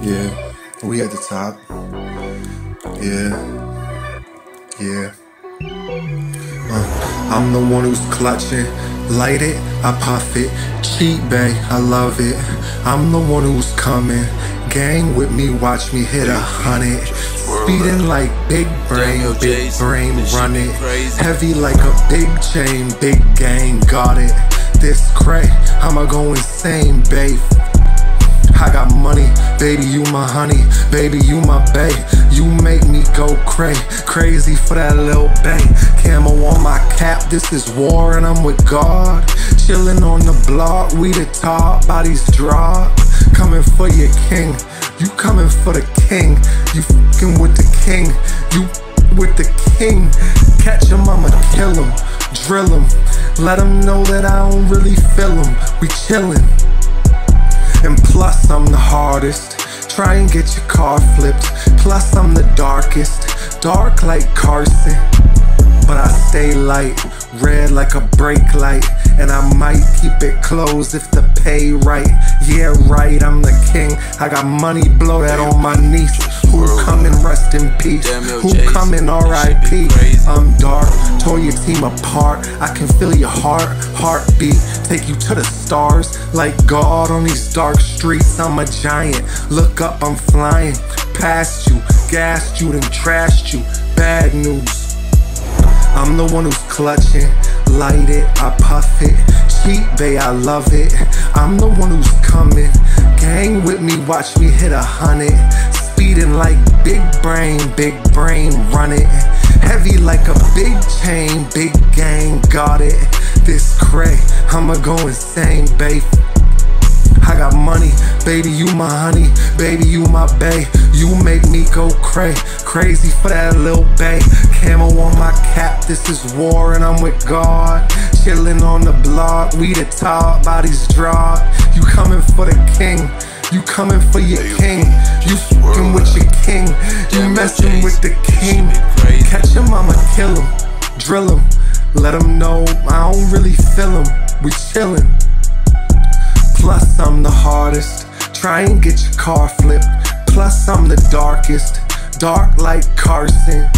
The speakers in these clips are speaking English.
Yeah, we at the top. Yeah, yeah. Uh, I'm the one who's clutching. Light it, I puff it. Cheat bae, I love it. I'm the one who's coming. Gang with me, watch me hit a hundred. Speeding like big brain, big brain, run it. Heavy like a big chain, big gang, got it. This cray, I'ma go insane, babe. I got money, baby, you my honey, baby, you my bae. You make me go cray, crazy for that little bang. Camo on my cap, this is war and I'm with God. Chillin' on the block, we the top, bodies drop. Coming for your king, you coming for the king. You fucking with the king, you with the king. Catch him, I'ma kill him, drill him. Let him know that I don't really feel him. We chillin'. And plus, I'm the hardest. Try and get your car flipped. Plus, I'm the darkest. Dark like Carson. But I stay light, red like a brake light. And I might keep it closed if the pay right. Yeah, right, I'm the king. I got money, blow that on my niece. Rest in peace. Who coming, RIP. I'm dark, tore your team apart. I can feel your heart, heartbeat. Take you to the stars like God on these dark streets. I'm a giant. Look up, I'm flying past you. Gassed you, then trashed you. Bad news. I'm the one who's clutching. Light it, I puff it. Cheat bae, I love it. I'm the one who's coming. Gang with me, watch me hit a hundred. Speeding like big brain, big brain, run it. Heavy like a big chain, big gang, got it. This cray, I'ma go insane, babe. I got money, baby, you my honey, baby, you my bae. You make me go cray, crazy for that little bae. Camo on my cap, this is war and I'm with God. Chillin' on the block, we the top, bodies drop. You coming for the king, you coming for your king. You fucking with your king, you messing with the king. Catch him, I'ma kill him, drill him. Let him know I don't really feel him, we chillin'. Plus, I'm the hardest. Try and get your car flipped. Plus, I'm the darkest. Dark like Carson.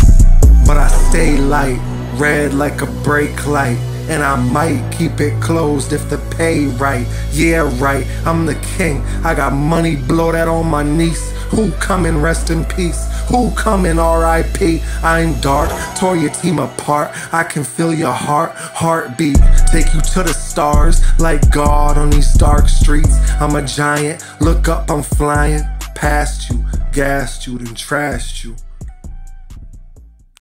But I stay light, red like a brake light. And I might keep it closed if the pay right. Yeah, right, I'm the king. I got money, blow that on my niece. Who coming, rest in peace? Who coming, RIP? I'm dark, tore your team apart. I can feel your heart, heartbeat. Take you to the stars like God on these dark streets. I'm a giant, look up, I'm flying past you, gassed you, then trashed you.